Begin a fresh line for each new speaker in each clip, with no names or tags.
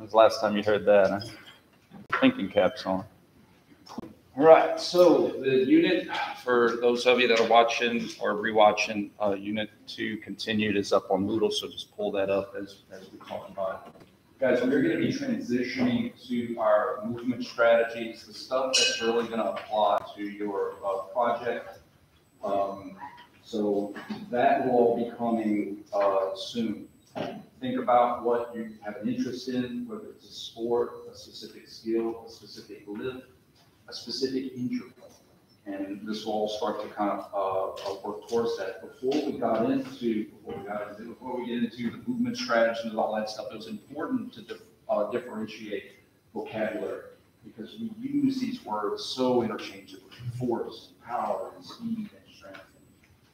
The last time you heard that? Huh? Thinking caps on. All right, so the unit, for those of you that are watching or rewatching, uh, unit two continued is up on Moodle, so just pull that up as, as we talk about it. Guys, we're gonna be transitioning to our movement strategies, the stuff that's really gonna apply to your, uh, project. Um, so that will be coming, uh, soon. Think about what you have an interest in, whether it's a sport, a specific skill, a specific lift, a specific injury. And this will all start to kind of, uh, uh, work towards that. Before we got into, before we got into, before we get into the movement strategies and all that stuff, it was important to uh, differentiate vocabulary because we use these words so interchangeably, force, power, and speed and strength.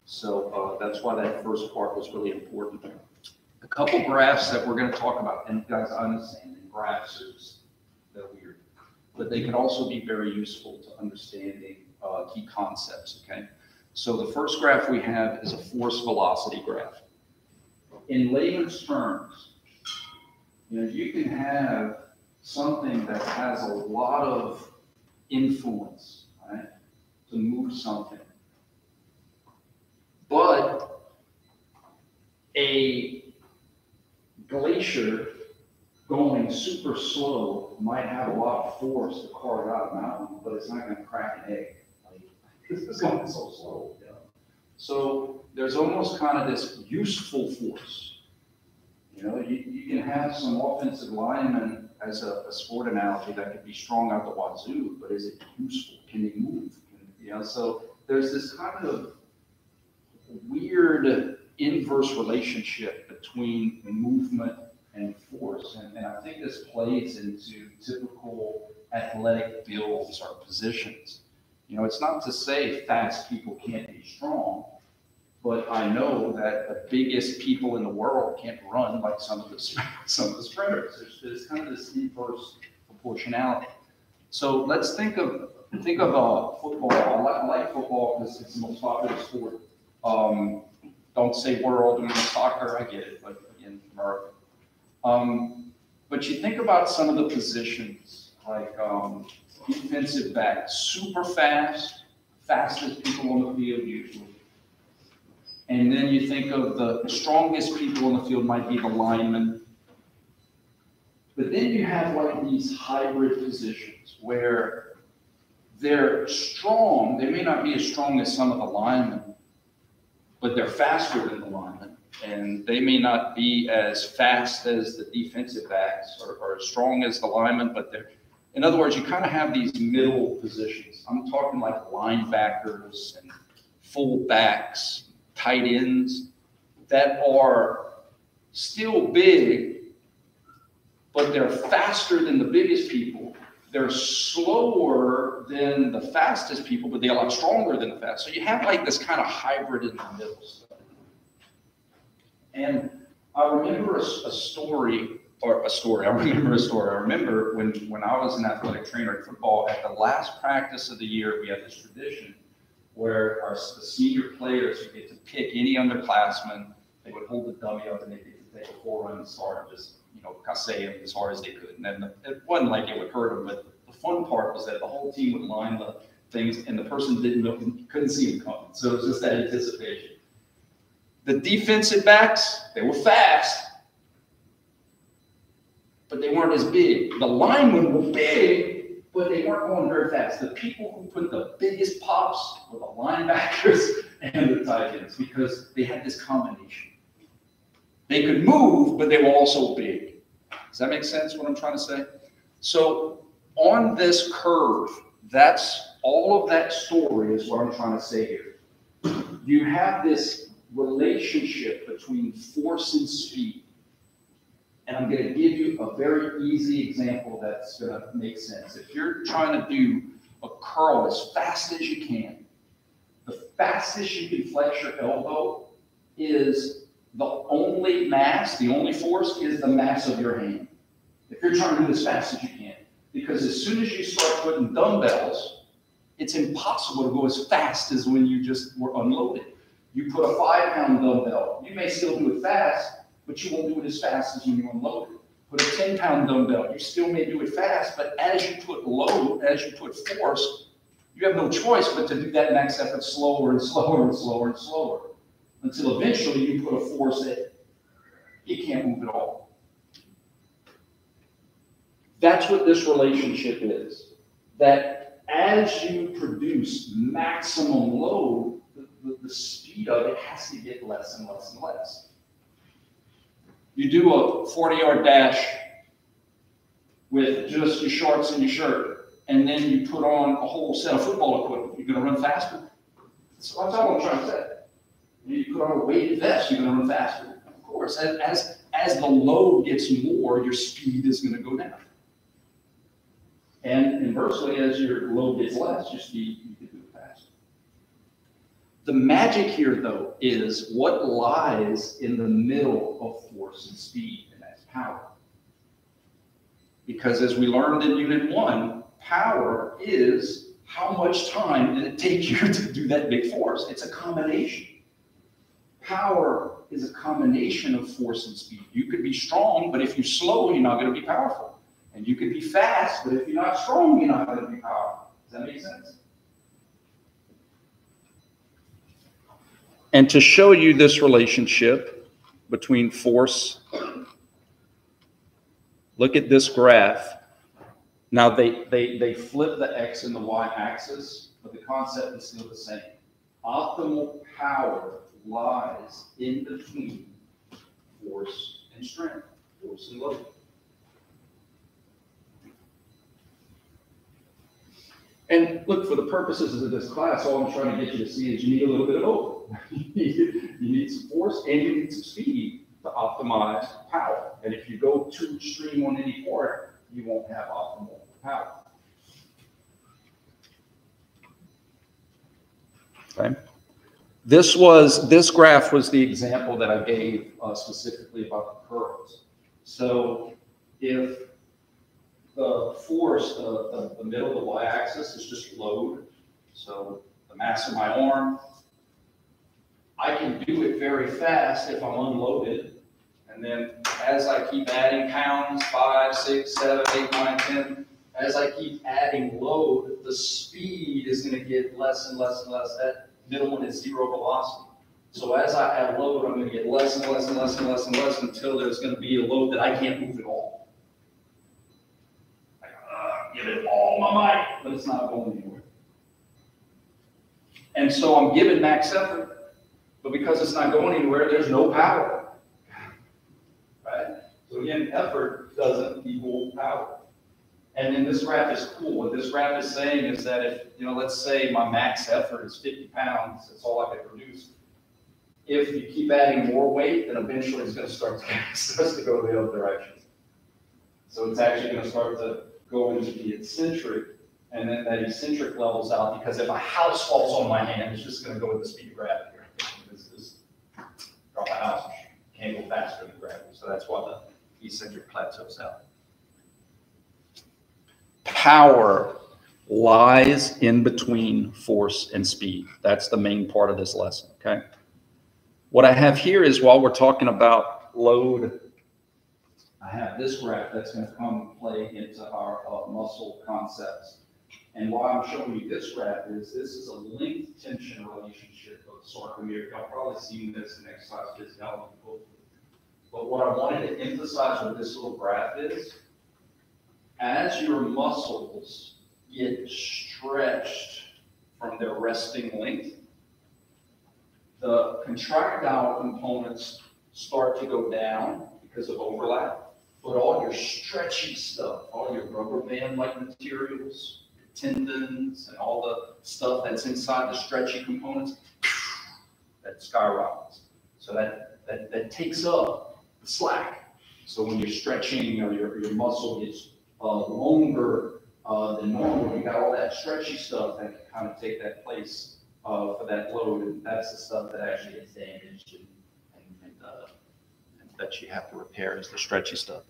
So, uh, that's why that first part was really important. A couple graphs that we're gonna talk about, and guys, I understand, and graphs is, they're weird but they can also be very useful to understanding uh, key concepts, okay? So the first graph we have is a force velocity graph. In layman's terms, you know, you can have something that has a lot of influence, right, to move something. But a glacier going super slow might have a lot of force to carve out a mountain, but it's not gonna crack an egg. Like, It's going so slow, know? So there's almost kind of this useful force. You know, you, you can have some offensive linemen as a, a sport analogy that could be strong out the wazoo, but is it useful? Can they move? Can- You know, so there's this kind of weird inverse relationship between movement and force. And, and I think this plays into typical athletic builds or positions. You know, it's not to say fast people can't be strong, but I know that the biggest people in the world can't run like some of the some of the sprinters. There's, there's kind of this inverse proportionality. So let's think of think of uh, football. I like, I like football because it's the most popular sport. Um, don't say world, mean soccer. I get it, but in America. Um, but you think about some of the positions, like um, defensive back, super fast, fastest people on the field usually. And then you think of the strongest people on the field might be the linemen. But then you have like these hybrid positions where they're strong. They may not be as strong as some of the linemen, but they're faster than the linemen and they may not be as fast as the defensive backs or, or as strong as the linemen, but they're, in other words, you kind of have these middle positions. I'm talking like linebackers and fullbacks, tight ends that are still big, but they're faster than the biggest people. They're slower than the fastest people, but they're a lot stronger than the fast. So you have like this kind of hybrid in the middle. And I remember a, a story, or a story, I remember a story. I remember when, when I was an athletic trainer in football, at the last practice of the year, we had this tradition where our senior players would get to pick any underclassmen. They would hold the dummy up and they'd get to take a four run start just, you know, casse him as hard as they could. And then it wasn't like it would hurt them, but the fun part was that the whole team would line the things and the person didn't couldn't see them coming. So it was just that anticipation. The defensive backs, they were fast, but they weren't as big. The linemen were big, but they weren't going very fast. The people who put the biggest pops were the linebackers and the tight ends because they had this combination. They could move, but they were also big. Does that make sense what I'm trying to say? So on this curve, that's all of that story is what I'm trying to say here. You have this relationship between force and speed. And I'm going to give you a very easy example that's going to make sense. If you're trying to do a curl as fast as you can, the fastest you can flex your elbow is the only mass, the only force is the mass of your hand. If you're trying to do as fast as you can. Because as soon as you start putting dumbbells, it's impossible to go as fast as when you just were unloaded. You put a five pound dumbbell, you may still do it fast, but you won't do it as fast as when you unload it. Put a 10 pound dumbbell. You still may do it fast, but as you put load, as you put force, you have no choice but to do that max effort slower and slower and slower and slower until eventually you put a force that it can't move at all. That's what this relationship is. That as you produce maximum load, the, the, the speed of it has to get less and less and less. You do a 40 yard dash with just your shorts and your shirt, and then you put on a whole set of football equipment. You're going to run faster. So that's all I'm trying to say. You put on a weighted vest, you're going to run faster. Of course, as, as, the load gets more, your speed is going to go down. And inversely, as your load gets less, your speed, you can it faster. The magic here, though, is what lies in the middle of force and speed, and that's power. Because as we learned in Unit 1, power is how much time did it take you to do that big force? It's a combination. Power is a combination of force and speed. You could be strong, but if you're slow, you're not going to be powerful. And you could be fast, but if you're not strong, you're not going to be powerful. Does that make sense? And to show you this relationship between force, look at this graph. Now they, they, they flip the x and the y axis, but the concept is still the same. Optimal power lies in between force and strength, force and load. And look, for the purposes of this class, all I'm trying to get you to see is you need a little bit of both. you, need, some force and you need some speed to optimize power. And if you go too extreme on any part, you won't have optimal power. Okay. This was this graph was the example that I gave uh, specifically about the curls. So if the force, the, the, the middle of the y-axis is just load. So the mass of my arm, I can do it very fast if I'm unloaded. And then as I keep adding pounds, five, six, seven, eight, nine, ten, as I keep adding load, the speed is going to get less and less and less. That middle one is zero velocity. So as I add load, I'm going to get less and less and less and less and less until there's going to be a load that I can't move at all I uh, give it all my might, but it's not going anywhere. And so I'm giving max effort, but because it's not going anywhere, there's no power. Right? So again, effort doesn't equal power. And then this graph is cool. What this graph is saying is that if, you know, let's say my max effort is 50 pounds, that's all I can produce. If you keep adding more weight, then eventually it's going to start to, starts to go the other direction. So it's actually going to start to go into the eccentric, and then that eccentric levels out, because if a house falls on my hand, it's just gonna go with the speed of gravity. This is, drop a house, can't go faster than gravity, so that's why the eccentric plateaus out. Power lies in between force and speed. That's the main part of this lesson, okay? What I have here is while we're talking about load I have this graph that's going to come play into our uh, muscle concepts. And why I'm showing you this graph is this is a length tension relationship of sarcomere. Y'all probably seen this in exercise physiology. But what I wanted to emphasize with this little graph is as your muscles get stretched from their resting length, the contractile components start to go down because of overlap but all your stretchy stuff, all your rubber band-like materials, tendons, and all the stuff that's inside the stretchy components, that skyrockets. So that, that, that takes up the slack. So when you're stretching or your, your muscle gets uh, longer uh, than normal, you got all that stretchy stuff that can kind of take that place uh, for that load. And that's the stuff that actually gets damaged and, and, and, uh, and that you have to repair is the stretchy stuff.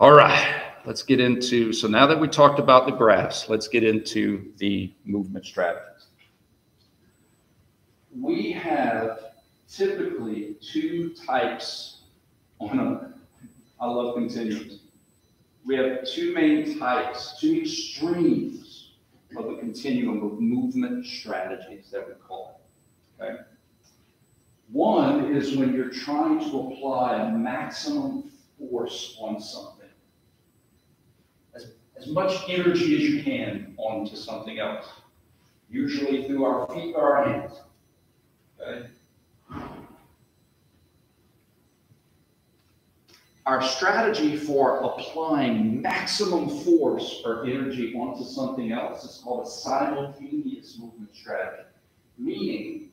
All right, let's get into, so now that we talked about the graphs, let's get into the movement strategies. We have typically two types on a, I love continuums. We have two main types, two extremes of the continuum of movement strategies that we call it. Okay? One is when you're trying to apply a maximum force on something. As, as much energy as you can onto something else, usually through our feet or our hands. Okay? Our strategy for applying maximum force or energy onto something else is called a simultaneous movement strategy, meaning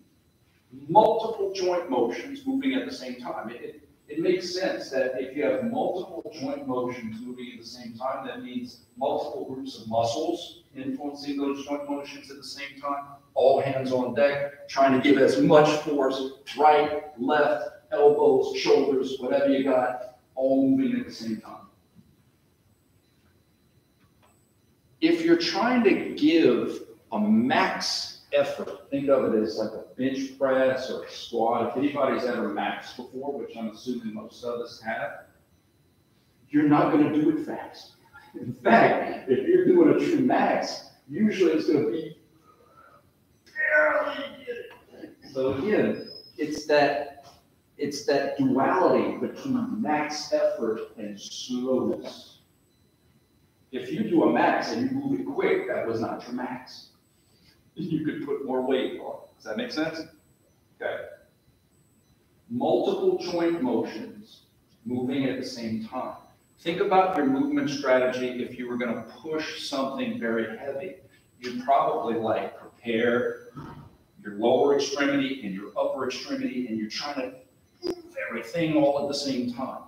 multiple joint motions moving at the same time. It, it, it makes sense that if you have multiple joint motions moving at the same time, that means multiple groups of muscles influencing those joint motions at the same time, all hands on deck, trying to give as much force, right, left, elbows, shoulders, whatever you got, all moving at the same time. If you're trying to give a max effort, think of it as like a bench press or a squat. If anybody's ever maxed before, which I'm assuming most of us have, you're not going to do it fast. In fact, if you're doing a true max, usually it's going to be barely. So again, it's that it's that duality between max effort and slowness. If you do a max and you move it quick, that was not your max. You could put more weight on. Does that make sense? Okay. Multiple joint motions moving at the same time. Think about your movement strategy if you were going to push something very heavy. You'd probably like prepare your lower extremity and your upper extremity, and you're trying to everything all at the same time.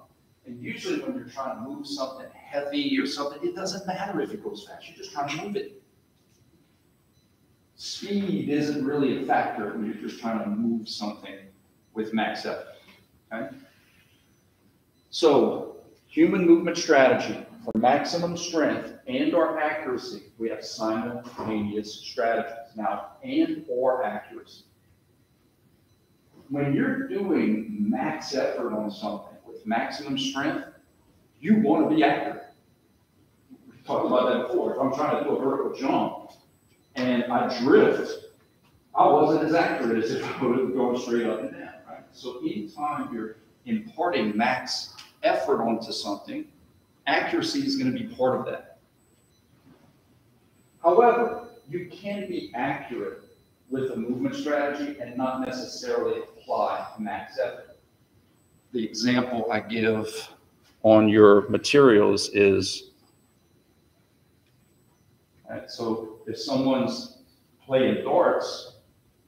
And usually when you're trying to move something heavy or something, it doesn't matter if it goes fast, you're just trying to move it. Speed isn't really a factor when you're just trying to move something with max effort. Okay? So, human movement strategy for maximum strength and or accuracy, we have simultaneous strategies. Now, and or accuracy when you're doing max effort on something with maximum strength, you want to be accurate. We talked about that before. If I'm trying to do a vertical jump and I drift, I wasn't as accurate as if I would have gone straight up and down, right? So anytime you're imparting max effort onto something, accuracy is going to be part of that. However, you can be accurate with a movement strategy and not necessarily apply max effort. The example I give on your materials is, right, so if someone's playing darts,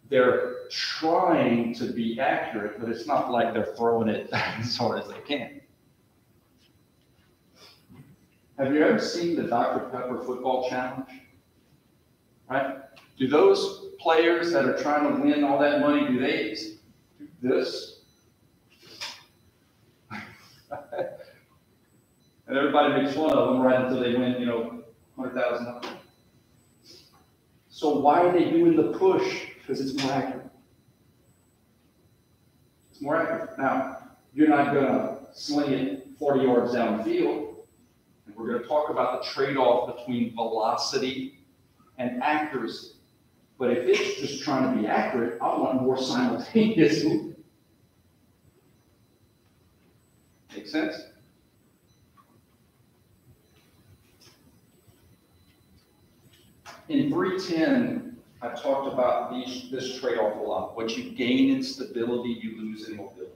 they're trying to be accurate, but it's not like they're throwing it as hard as they can. Have you ever seen the Dr. Pepper football challenge? Right? Do those players that are trying to win all that money, do they this? and everybody makes fun of them right until they win, you know, hundred thousand. So why are they doing the push? Because it's more accurate. It's more accurate. Now, you're not gonna sling it 40 yards down the field. And we're gonna talk about the trade-off between velocity and accuracy. But if it's just trying to be accurate, I want more simultaneous movement. Make sense? In 310, I talked about these, this trade-off a lot. What you gain in stability, you lose in mobility.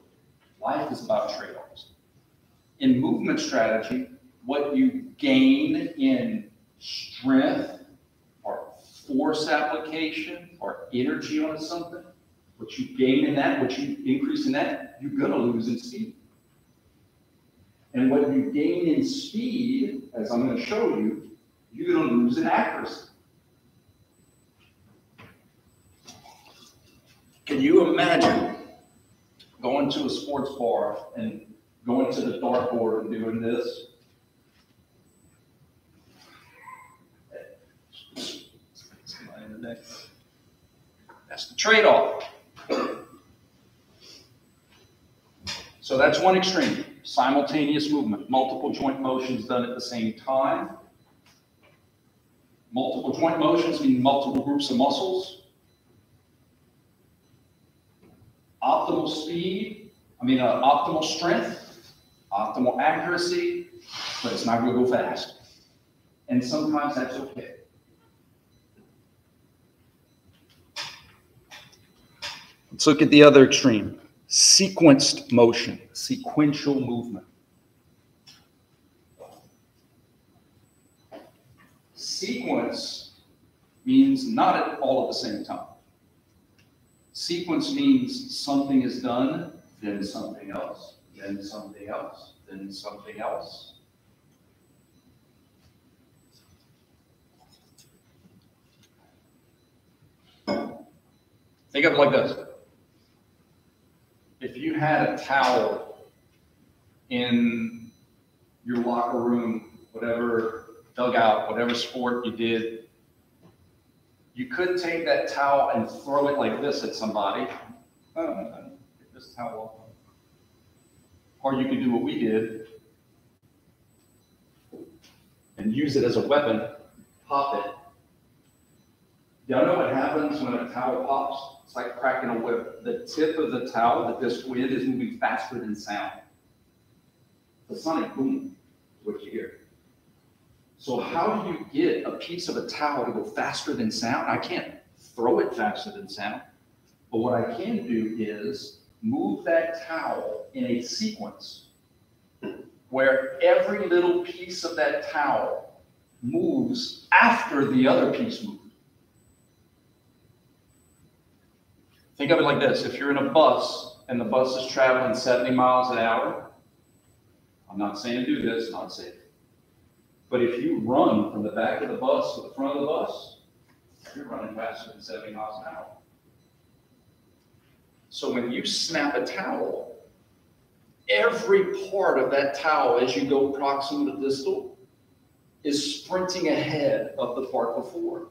Life is about trade-offs. In movement strategy, what you gain in strength or force application or energy on something, what you gain in that, what you increase in that, you're going to lose in speed. And what you gain in speed, as I'm going to show you, you're going to lose in accuracy. Can you imagine going to a sports bar and going to the dartboard and doing this? That's the trade-off. So that's one extreme, simultaneous movement, multiple joint motions done at the same time. Multiple joint motions mean multiple groups of muscles. Optimal speed, I mean, uh, optimal strength, optimal accuracy, but it's not going to go fast. And sometimes that's okay. Let's look at the other extreme sequenced motion, sequential movement. Sequence means not at all at the same time. Sequence means something is done, then something else, then something else, then something else. Think of it like this. If you had a towel in your locker room, whatever dugout, whatever sport you did, you could take that towel and throw it like this at somebody. Oh, get this towel. Or you could do what we did and use it as a weapon, pop it. Y'all know what happens when a towel pops? It's like cracking a whip. The tip of the towel that this wind is moving faster than sound. The sonic boom is what you hear. So how do you get a piece of a towel to go faster than sound? I can't throw it faster than sound. But what I can do is move that towel in a sequence where every little piece of that towel moves after the other piece moves. Think of it like this. If you're in a bus and the bus is traveling 70 miles an hour, I'm not saying do this, not safe. But if you run from the back of the bus to the front of the bus, you're running faster than 70 miles an hour. So when you snap a towel, every part of that towel as you go proximal to distal is sprinting ahead of the part before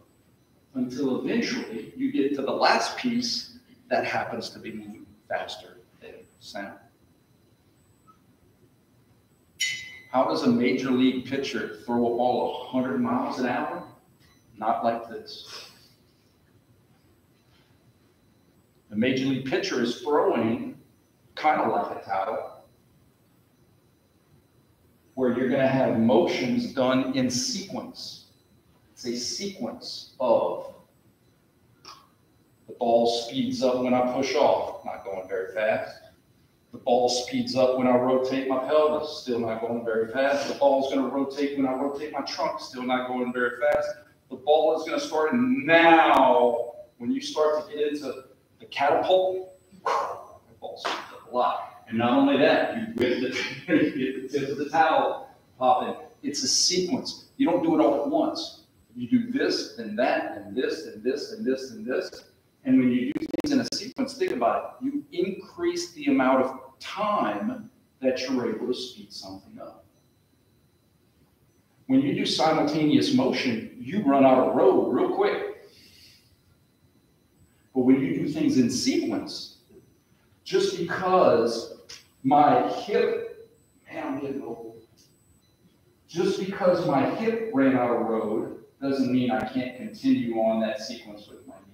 until eventually you get to the last piece that happens to be moving faster than sound. How does a major league pitcher throw a ball 100 miles an hour? Not like this. The major league pitcher is throwing kind of like a towel, where you're going to have motions done in sequence. It's a sequence of the ball speeds up when I push off, not going very fast. The ball speeds up when I rotate my pelvis, still not going very fast. The ball is going to rotate when I rotate my trunk, still not going very fast. The ball is going to start now. When you start to get into the catapult, the ball speeds up a lot. And not only that, you the, you get the tip of the towel popping. It's a sequence. You don't do it all at once. You do this, and that, and this, and this, and this, and this. And when you do things in a sequence, think about it. You increase the amount of time that you're able to speed something up. When you do simultaneous motion, you run out of road real quick. But when you do things in sequence, just because my hip, man, I'm getting old. Just because my hip ran out of road doesn't mean I can't continue on that sequence with my knee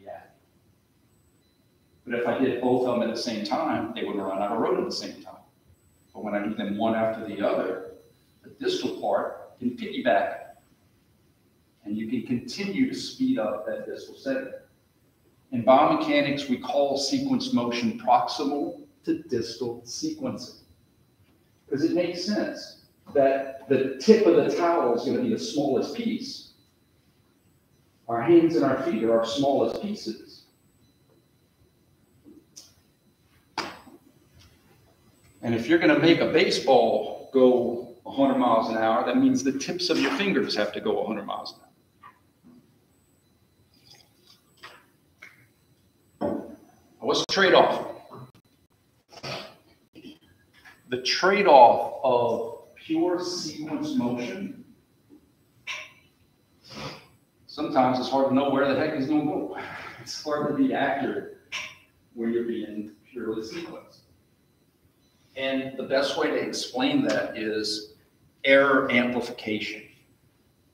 But if I did both of them at the same time, they would run out of road at the same time. But when I do them one after the other, the distal part can piggyback. And you can continue to speed up that distal segment. In biomechanics, we call sequence motion proximal to distal sequencing. Because it makes sense that the tip of the towel is going to be the smallest piece. Our hands and our feet are our smallest pieces. And if you're going to make a baseball go 100 miles an hour, that means the tips of your fingers have to go 100 miles an hour. What's the trade off? The trade off of pure sequence motion, sometimes it's hard to know where the heck is going to go. It's hard to be accurate when you're being purely sequenced. And the best way to explain that is error amplification.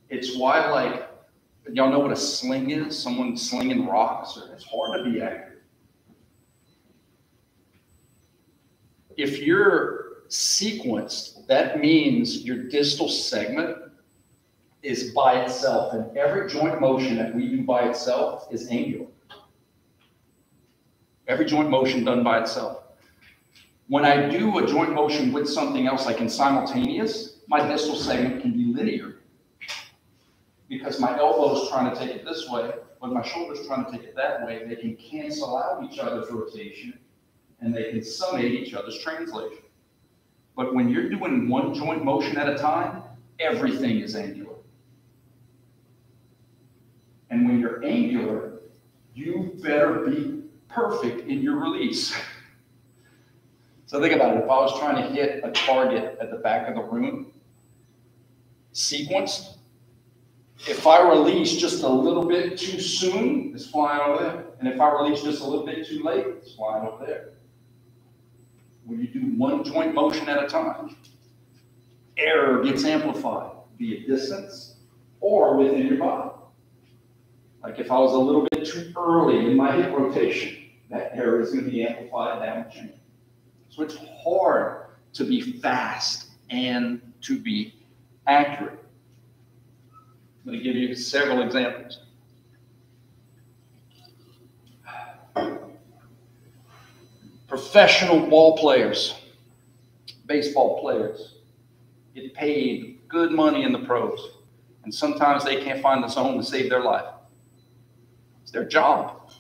It's why, like, y'all know what a sling is? Someone slinging rocks, or it's hard to be accurate. If you're sequenced, that means your distal segment is by itself, and every joint motion that we do by itself is angular. Every joint motion done by itself. When I do a joint motion with something else, like in simultaneous, my distal segment can be linear. Because my elbow is trying to take it this way, but my shoulder's trying to take it that way, they can cancel out each other's rotation and they can summate each other's translation. But when you're doing one joint motion at a time, everything is angular. And when you're angular, you better be perfect in your release. So think about it. If I was trying to hit a target at the back of the room, sequenced, if I release just a little bit too soon, it's flying over there. And if I release just a little bit too late, it's flying over there. When you do one joint motion at a time, error gets amplified via distance or within your body. Like if I was a little bit too early in my hip rotation, that error is going to be amplified down the chain. So it's hard to be fast and to be accurate. I'm going to give you several examples. Professional ball players, baseball players, get paid good money in the pros, and sometimes they can't find the zone to save their life It's their job.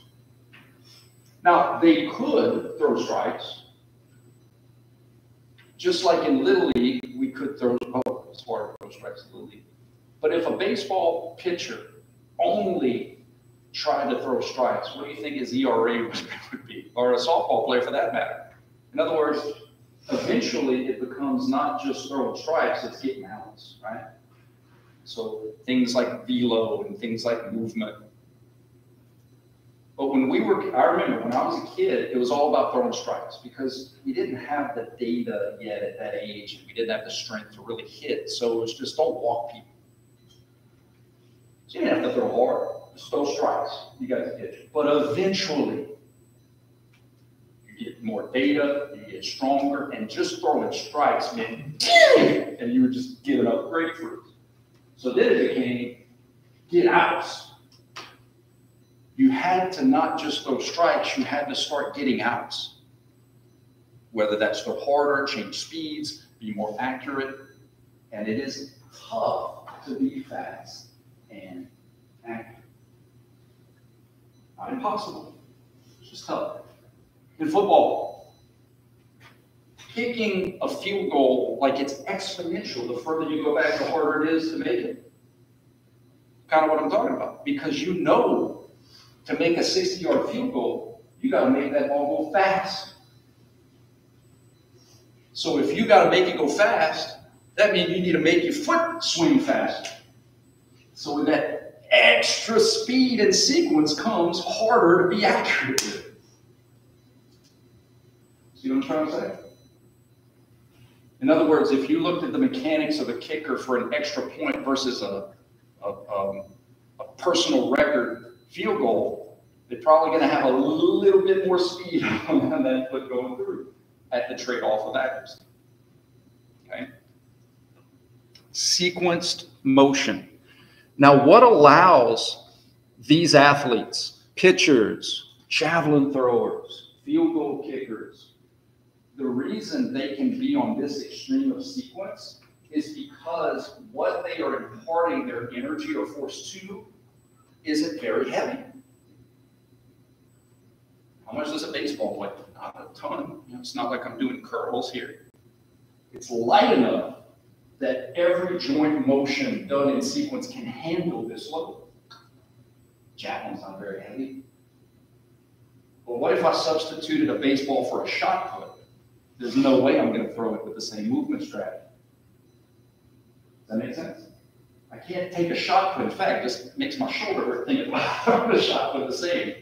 Now, they could throw strikes. Just like in Little League, we could throw, oh, it's hard to throw strikes in Little League. But if a baseball pitcher only tried to throw strikes, what do you think his ERA would be? Or a softball player for that matter? In other words, eventually it becomes not just throwing strikes, it's getting outs, right? So things like velo and things like movement but when we were, I remember when I was a kid, it was all about throwing strikes because we didn't have the data yet at that age. And we didn't have the strength to really hit. So it was just don't walk people. So you didn't have to throw hard. Just throw strikes. You guys it. But eventually, you get more data, you get stronger, and just throwing strikes meant, and you were just giving up grapefruit. So then it became get outs you had to not just throw strikes, you had to start getting outs. Whether that's throw harder, change speeds, be more accurate. And it is tough to be fast and accurate. Not impossible, it's just tough. In football, kicking a field goal like it's exponential. The further you go back, the harder it is to make it. Kind of what I'm talking about. Because you know to make a 60 yard field goal, you got to make that ball go fast. So if you got to make it go fast, that means you need to make your foot swing fast. So that extra speed and sequence comes harder to be accurate with. See what I'm trying to say? In other words, if you looked at the mechanics of a kicker for an extra point versus a, a, um, a personal record field goal, they're probably going to have a little bit more speed on that foot going through at the trade-off of accuracy. Okay? Sequenced motion. Now, what allows these athletes, pitchers, javelin throwers, field goal kickers, the reason they can be on this extreme of sequence is because what they are imparting their energy or force to isn't very heavy. How much does a baseball weigh? Not a ton. You know, it's not like I'm doing curls here. It's light enough that every joint motion done in sequence can handle this load. Javelin's not very heavy. But what if I substituted a baseball for a shot put? There's no way I'm going to throw it with the same movement strategy. Does that make sense? Can't take a shot put. In fact, just makes my shoulder hurt thinking about the shot put the same.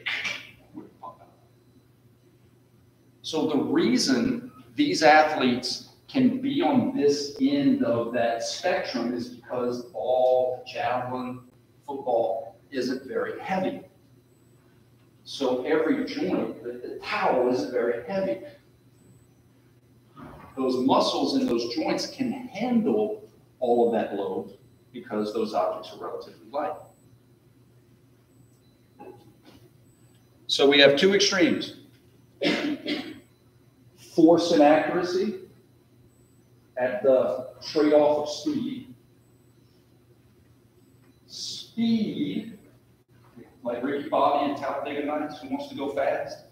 So the reason these athletes can be on this end of that spectrum is because ball, javelin, football isn't very heavy. So every joint, the, the towel isn't very heavy. Those muscles in those joints can handle all of that load because those objects are relatively light. So we have two extremes. Force and accuracy at the trade-off of speed. Speed, like Ricky Bobby and Talladega Nights, who wants to go fast.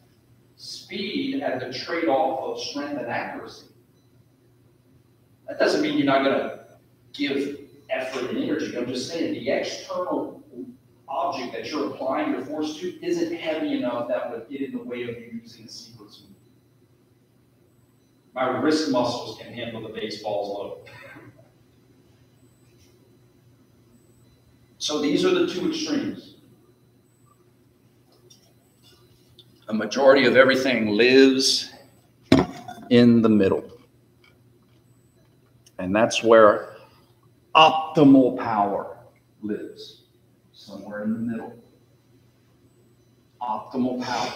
Speed at the trade-off of strength and accuracy. That doesn't mean you're not going to give effort and energy. I'm just saying the external object that you're applying your force to isn't heavy enough that would get in the way of you using a sequence move. My wrist muscles can handle the baseball's load. So these are the two extremes. A majority of everything lives in the middle. And that's where optimal power lives, somewhere in the middle. Optimal power.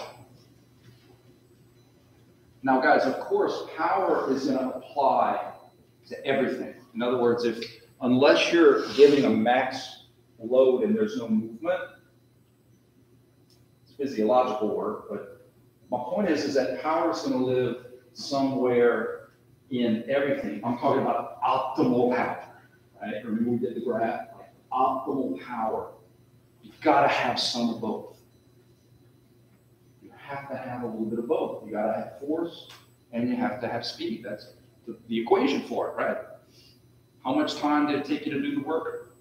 Now, guys, of course, power is going to apply to everything. In other words, if unless you're giving a max load and there's no movement, it's physiological work, but my point is, is that power is going to live somewhere in everything. I'm talking about optimal power, right? Remember we did the graph, optimal power. You've got to have some of both You have to have a little bit of both. You got to have force and you have to have speed. That's the, the equation for it, right? How much time did it take you to do the work?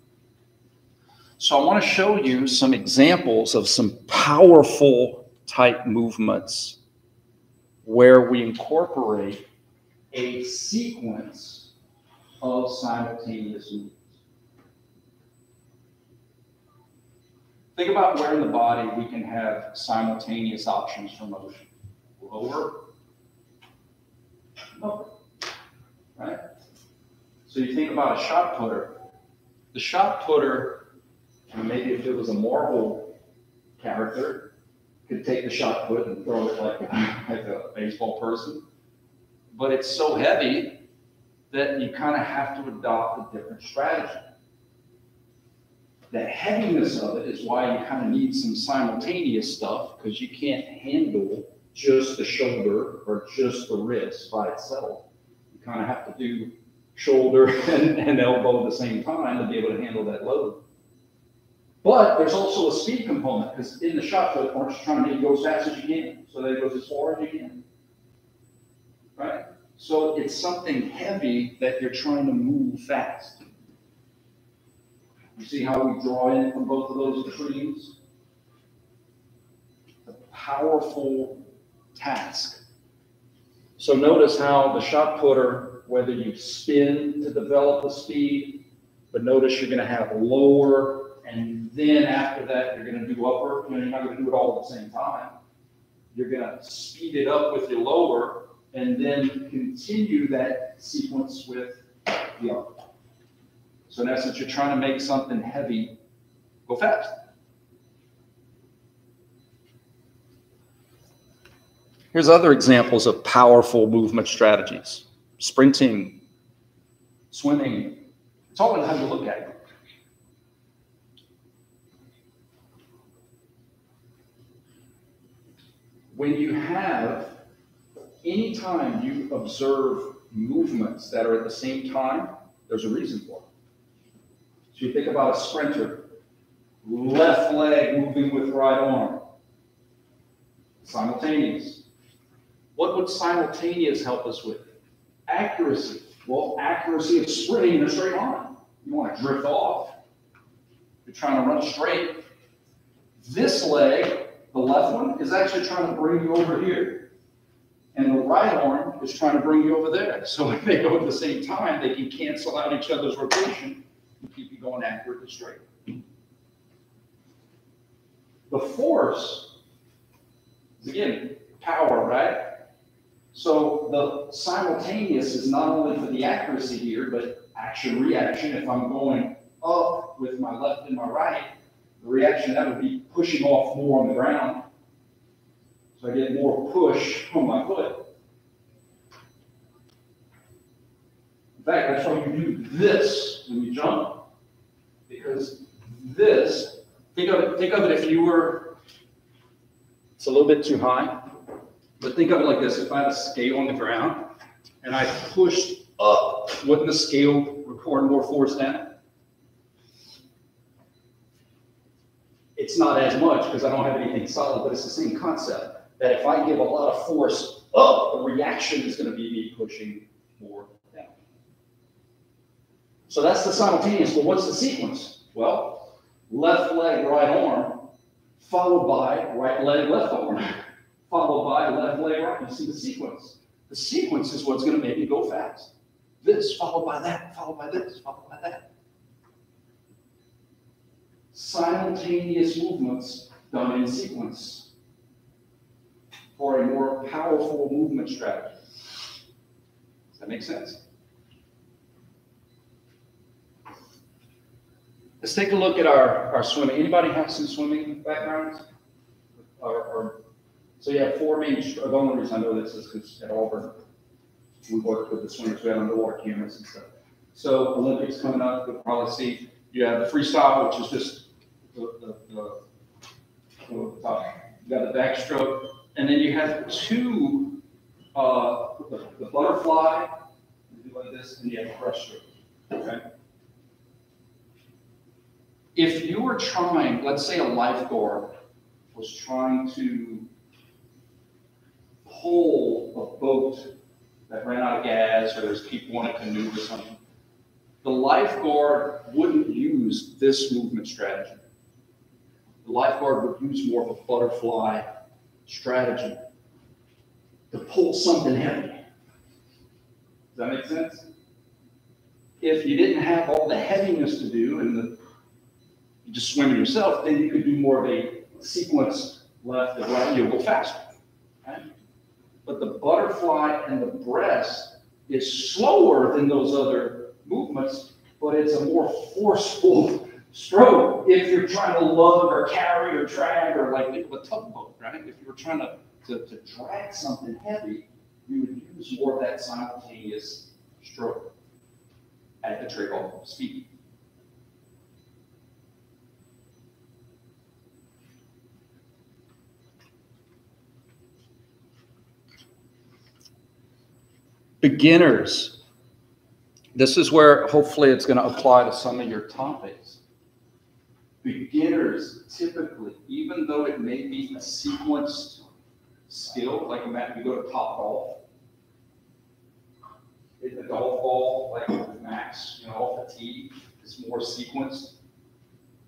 So I want to show you some examples of some powerful type movements where we incorporate a sequence of simultaneous movements. Think about where in the body we can have simultaneous options for motion. Lower, upper, right? So you think about a shot putter. The shot putter, maybe if it was a Marvel character, could take the shot put and throw it like, like a baseball person. But it's so heavy that you kind of have to adopt a different strategy the heaviness of it is why you kind of need some simultaneous stuff because you can't handle just the shoulder or just the wrist by itself. You kind of have to do shoulder and, and elbow at the same time to be able to handle that load. But there's also a speed component because in the shot put, aren't you trying to go as fast as you can so that it goes as far as you can? Right? So it's something heavy that you're trying to move fast. You see how we draw in from both of those extremes? The powerful task. So notice how the shot putter, whether you spin to develop the speed, but notice you're going to have lower, and then after that, you're going to do upper. You know, you're not going to do it all at the same time. You're going to speed it up with your lower, and then continue that sequence with the upper. So in essence, you're trying to make something heavy go fast. Here's other examples of powerful movement strategies. Sprinting, swimming. It's all in how you look at it. When you have, anytime you observe movements that are at the same time, there's a reason for it. So you think about a sprinter, left leg moving with right arm, simultaneous. What would simultaneous help us with? Accuracy. Well, accuracy of sprinting in a straight line. You want to drift off. You're trying to run straight. This leg, the left one, is actually trying to bring you over here. And the right arm is trying to bring you over there. So if they go at the same time, they can cancel out each other's rotation and keep you going accurate and straight. The force is again power, right? So the simultaneous is not only for the accuracy here, but action reaction. If I'm going up with my left and my right, the reaction that would be pushing off more on the ground. I get more push on my foot. In fact, that's why you do this when you jump. Because this, think of it, think of it if you were, it's a little bit too high, but think of it like this. If I had a scale on the ground and I pushed up, wouldn't the scale record more force down? It's not as much because I don't have anything solid, but it's the same concept. That if I give a lot of force up, the reaction is going to be me pushing more down. So that's the simultaneous, but what's the sequence? Well, left leg, right arm, followed by right leg, left arm, followed by left leg, right. You see the sequence. The sequence is what's going to make me go fast. This, followed by that, followed by this, followed by that. Simultaneous movements done in sequence for a more powerful movement strategy. Does that make sense? Let's take a look at our, our swimming. Anybody have some swimming backgrounds? Or, or so you have four main, the only reason I know this is because at Auburn, we worked with the swimmers, we had underwater cameras and stuff. So Olympics coming up, you'll probably see, you have the freestyle, which is just the, the, the, the top. You got the backstroke, and then you have two, uh, the, the butterfly, you do like this, and you have breaststroke, okay? If you were trying, let's say a lifeguard was trying to pull a boat that ran out of gas, or there's people on a canoe or something, the lifeguard wouldn't use this movement strategy. The lifeguard would use more of a butterfly strategy to pull something heavy. Does that make sense? If you didn't have all the heaviness to do and the, you just swim it yourself, then you could do more of a sequence left and right, you'll go faster. Okay? But the butterfly and the breast is slower than those other movements, but it's a more forceful stroke if you're trying to lug or carry or drag or like a tugboat, right? If you were trying to, to, to drag something heavy, you would use more of that simultaneous stroke at the trigger speed. Beginners. This is where hopefully it's going to apply to some of your topics. Beginners typically, even though it may be a sequenced skill, like Matt, you go to Topgolf, hit the golf ball like Max, you know, off the tee, is more sequenced.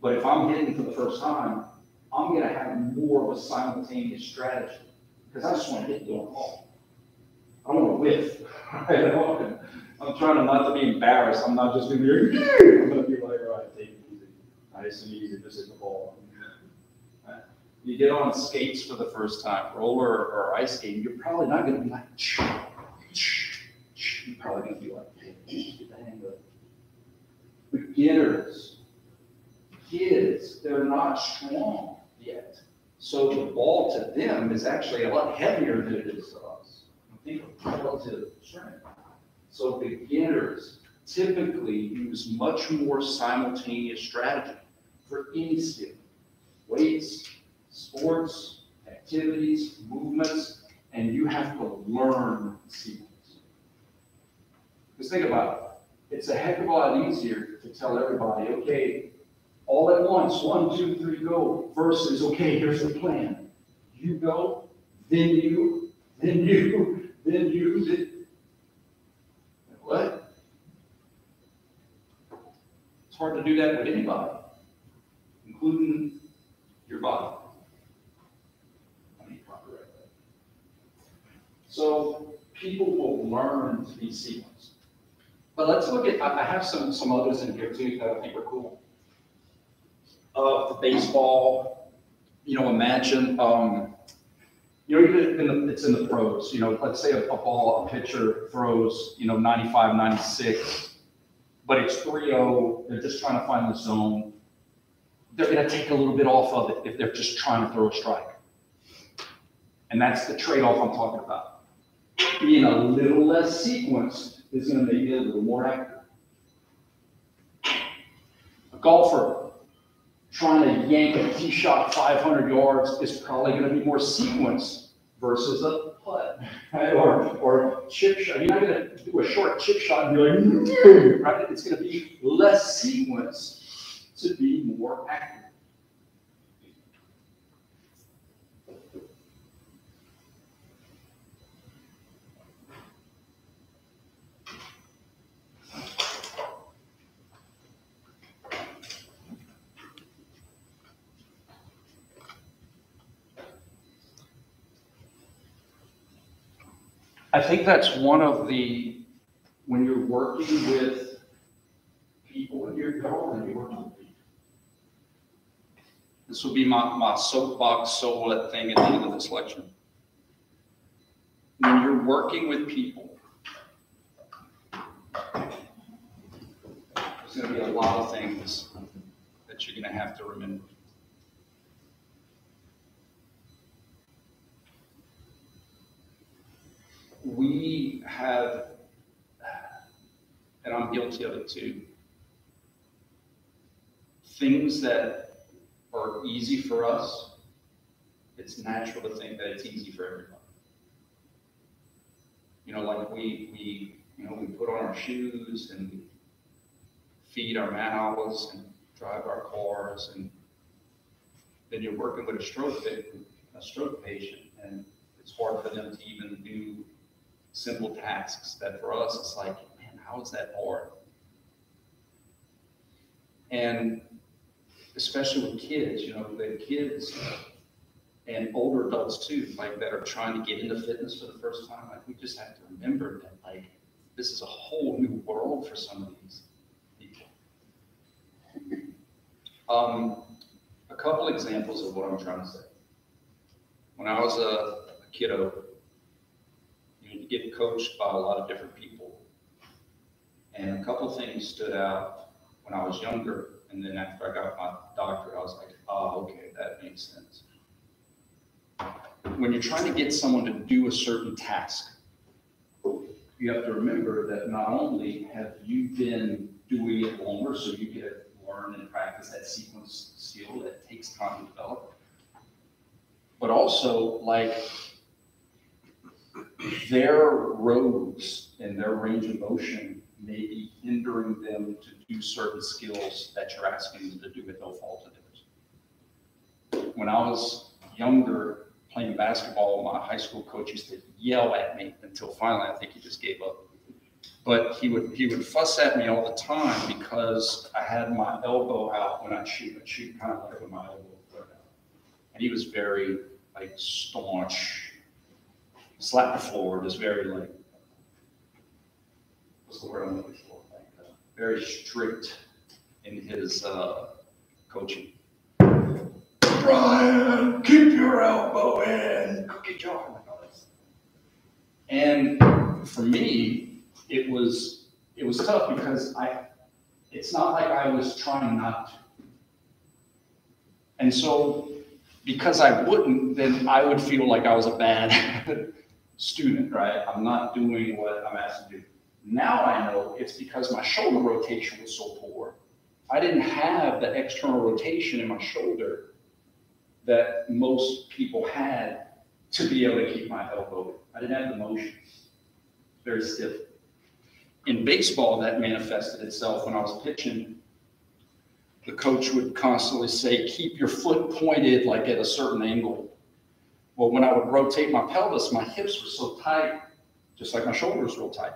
But if I'm hitting for the first time, I'm going to have more of a simultaneous strategy because I just want to hit the golf ball. I want to whiff. I'm trying not to be embarrassed. I'm not just going to be, I'm going to be like, all right, take it easy. Nice and easy, just hit the ball. Right? You get on skates for the first time, roller or ice skating, you're probably not going to be like, Shh, shh, shh. you're probably going to be like, get the hang of. Beginners, kids, they're not strong yet. So the ball to them is actually a lot heavier than it is to us. Think of relative strength. So beginners typically use much more simultaneous strategy for any skill. Weights, sports, activities, movements, and you have to learn sequence. Because think about it. It's a heck of a lot easier to tell everybody, okay, all at once, one, two, three, go, versus, okay, here's the plan. You go, then you, then you, then you, then. What? It's hard to do that with anybody, including your body. So people will learn to be sequenced. But let's look at, I have some, some others in here too that I think are cool. Uh, the baseball, you know, imagine, um, You know, even in the, it's in the pros, you know, let's say a, a ball, a pitcher throws, you know, 95, 96, but it's 3-0, they're just trying to find the zone. They're gonna take a little bit off of it if they're just trying to throw a strike. And that's the trade-off I'm talking about. Being a little less sequenced is gonna make you a little more accurate. A golfer trying to yank a tee shot 500 yards is probably going to be more sequenced versus a putt, right? Or, or chip shot. You're not going to do a short chip shot and be like, right? It's going to be less sequenced to be more accurate. I think that's one of the, when you're working with people, and you're going, you're working with people. This will be my, my soapbox soul thing at the end of this lecture. When you're working with people, there's going to be a lot of things that you're going to have to remember. we have, and I'm guilty of it too, things that are easy for us, it's natural to think that it's easy for everybody. You know, like we, we, you know, we put on our shoes and we feed our mouths and drive our cars and then you're working with a stroke, a stroke patient and it's hard for them to even do simple tasks that for us it's like, man, how is that hard? And especially with kids, you know, the kids and older adults too, like that are trying to get into fitness for the first time, like we just have to remember that like this is a whole new world for some of these people. Um, a couple examples of what I'm trying to say. When I was a, a kiddo, you get coached by a lot of different people. And a couple things stood out when I was younger. And then after I got my doctorate, I was like, oh, okay, that makes sense. When you're trying to get someone to do a certain task, you have to remember that not only have you been doing it longer, so you get to learn and practice that sequence skill that takes time to develop, but also like their roads and their range of motion may be hindering them to do certain skills that you're asking them to do with no fault of theirs. When I was younger, playing basketball, my high school coach used to yell at me until finally I think he just gave up. But he would he would fuss at me all the time because I had my elbow out when I shoot. I shoot kind of like with my elbow out. And he was very like staunch slap the floor, just very like, what's the word I'm looking for? Like, uh, very strict in his uh, coaching. Brian, keep your elbow in, cookie jar. And for me, it was it was tough because I it's not like I was trying not to. And so because I wouldn't, then I would feel like I was a bad student, right? I'm not doing what I'm asked to do. Now I know it's because my shoulder rotation was so poor. I didn't have the external rotation in my shoulder that most people had to be able to keep my elbow. I didn't have the motion. Very stiff. In baseball, that manifested itself when I was pitching. The coach would constantly say, keep your foot pointed like at a certain angle well, when I would rotate my pelvis, my hips were so tight, just like my shoulders real tight.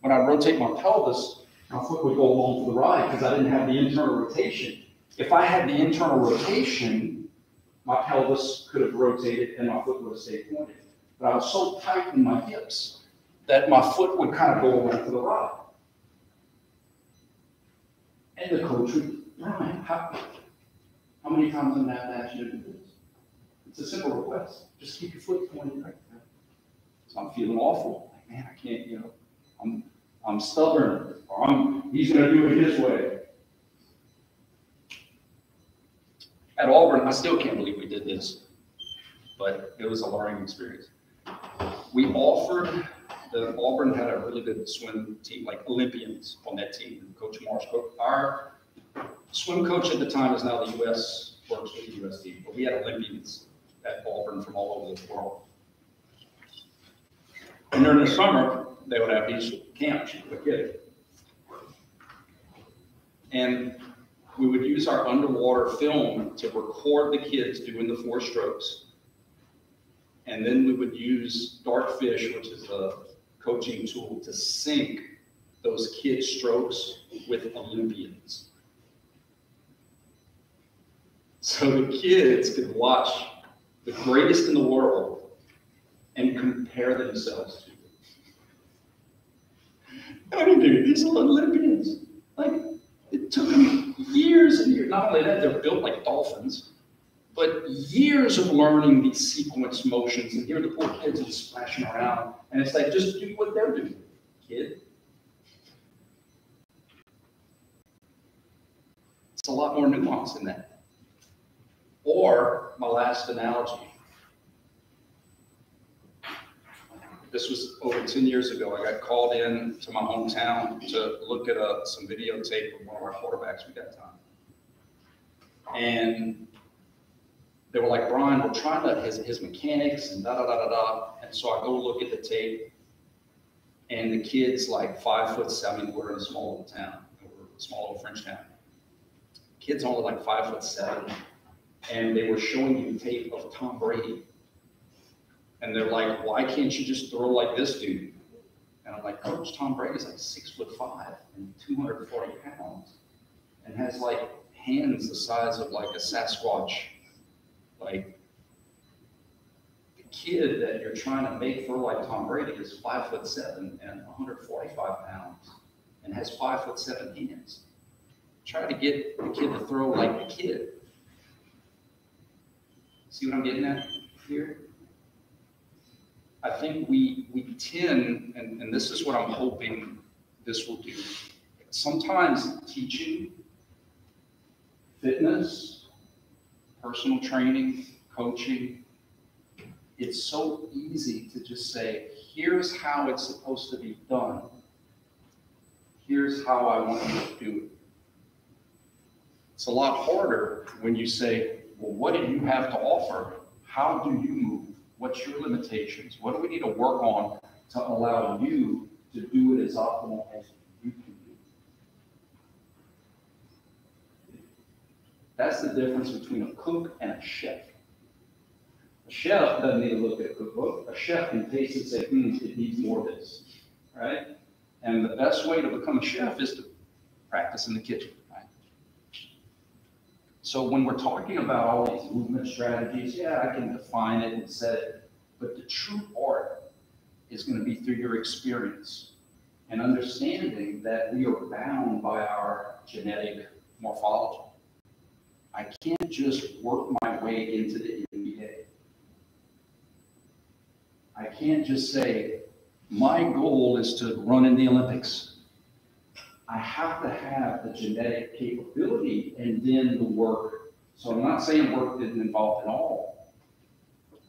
When I rotate my pelvis, my foot would go along for the ride because I didn't have the internal rotation. If I had the internal rotation, my pelvis could have rotated and my foot would have stayed pointed. But I was so tight in my hips that my foot would kind of go along for the ride. And the coach would, Brian, how, how many times in that match did you do this? It's a simple request. Just keep your foot pointed right there. So I'm feeling awful. Like, man, I can't, you know, I'm, I'm stubborn, or I'm, he's gonna do it his way. At Auburn, I still can't believe we did this, but it was a learning experience. We offered, the Auburn had a really good swim team, like Olympians on that team. Coach Marsh, our swim coach at the time is now the US, works with the US team, but we had Olympians at Auburn from all over the world. And during the summer, they would have these camps for kids. And we would use our underwater film to record the kids doing the four strokes. And then we would use Dartfish, which is a coaching tool, to sync those kids' strokes with Olympians. So the kids could watch the greatest in the world and compare themselves to. I mean, these are Olympians. Like, it took them years and years. Not only that, they're built like dolphins, but years of learning these sequence motions. And here the poor kids are splashing around. And it's like, just do what they're doing, kid. It's a lot more nuance than that. Or my last analogy. This was over 10 years ago. I got called in to my hometown to look at uh, some videotape of one of our quarterbacks we got time. And they were like, Brian, we're trying to, his, his mechanics and da da da da da. And so I go look at the tape, and the kid's like five foot seven. We're in a small little town, we're a small little French town. Kid's only like five foot seven, and they were showing you tape of Tom Brady. And they're like, why can't you just throw like this dude? And I'm like, Coach Tom Brady's like six foot five and 240 pounds, and has like hands the size of like a Sasquatch like the kid that you're trying to make throw like Tom Brady is five foot seven and 145 pounds and has five foot seven hands. Try to get the kid to throw like the kid. See what I'm getting at here? I think we we tend, and, and this is what I'm hoping this will do. Sometimes teaching fitness personal training, coaching, it's so easy to just say, here's how it's supposed to be done. Here's how I want you to do it. It's a lot harder when you say, well, what do you have to offer? How do you move? What's your limitations? What do we need to work on to allow you to do it as optimal as you can do? That's the difference between a cook and a chef. A chef doesn't need to look at a cookbook. A chef can taste and say, hmm, it needs more of this, right? And the best way to become a chef is to practice in the kitchen? So when we're talking about all these movement strategies, yeah, I can define it and set it, but the true art is going to be through your experience and understanding that we are bound by our genetic morphology. I can't just work my way into the NBA. I can't just say, my goal is to run in the Olympics. I have to have the genetic capability and then the work. So I'm not saying work didn't involve at all,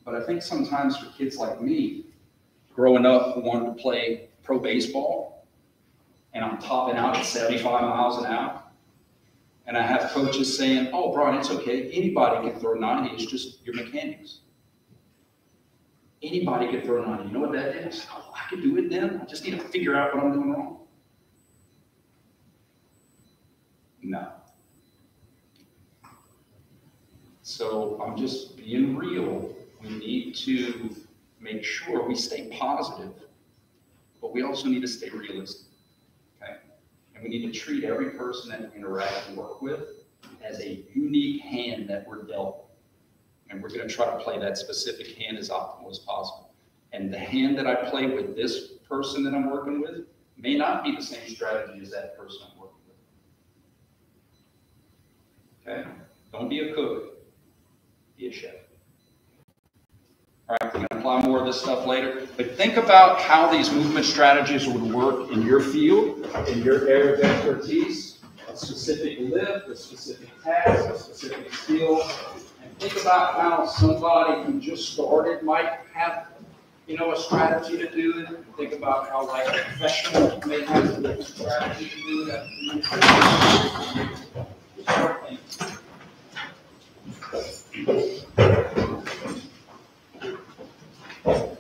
but I think sometimes for kids like me, growing up who wanted to play pro baseball, and I'm topping out at 75 miles an hour, and I have coaches saying, oh, Brian, it's okay. Anybody can throw 90. It's just your mechanics. Anybody can throw 90. You know what that is? Oh, I can do it then. I just need to figure out what I'm doing wrong. No. So I'm just being real. We need to make sure we stay positive, but we also need to stay realistic. Okay? And we need to treat every person that we interact and work with as a unique hand that we're dealt. And we're going to try to play that specific hand as optimal as possible. And the hand that I play with this person that I'm working with may not be the same strategy as that person I'm working with. Okay? Don't be a cook, be a shepherd. All right, we're going to apply more of this stuff later. But think about how these movement strategies would work in your field, in your area of expertise, a specific lift, a specific task, a specific skill. And think about how somebody who just started might have you know, a strategy to do it. Think about how like a professional may have a strategy to do that. Thank you.